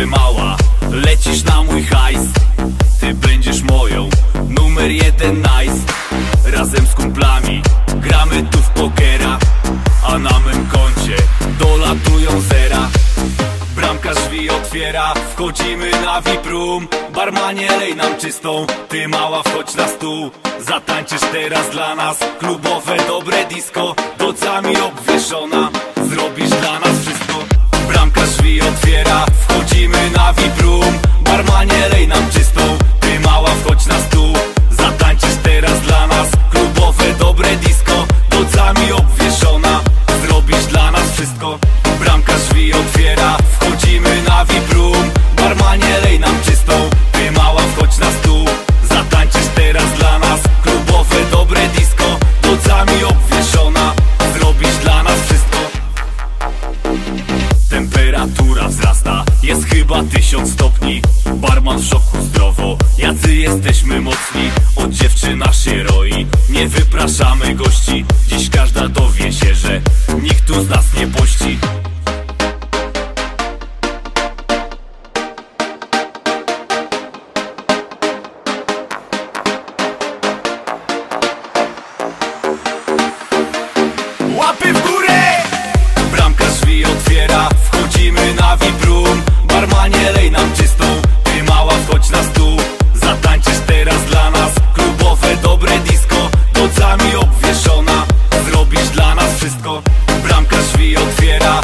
czy mała Lecisz na mój hajs. Ty będziesz moją Numer jeden nice. Razem z kumplami Gramy tu w pokera A na mym koncie Dolatują zera. Bramka drzwi otwiera Wchodzimy na viprum Barmanie lej nam czystą. Ty mała wchodź na stół. Zatańczysz teraz dla nas Klubowe dobre disco. Docami obwieszona Zrobisz dla nas wszystko. Bramka drzwi otwiera ma tysiąc stopni Barman w szoku zdrowo. Jacy jesteśmy mocni Od dziewczyna się roi. Nie wypraszamy gości Dziś każda dowie się, że Nikt tu z nas nie pości. Łapy Kwiatami obwieszona Zrobisz dla nas wszystko. Bramka drzwi otwiera.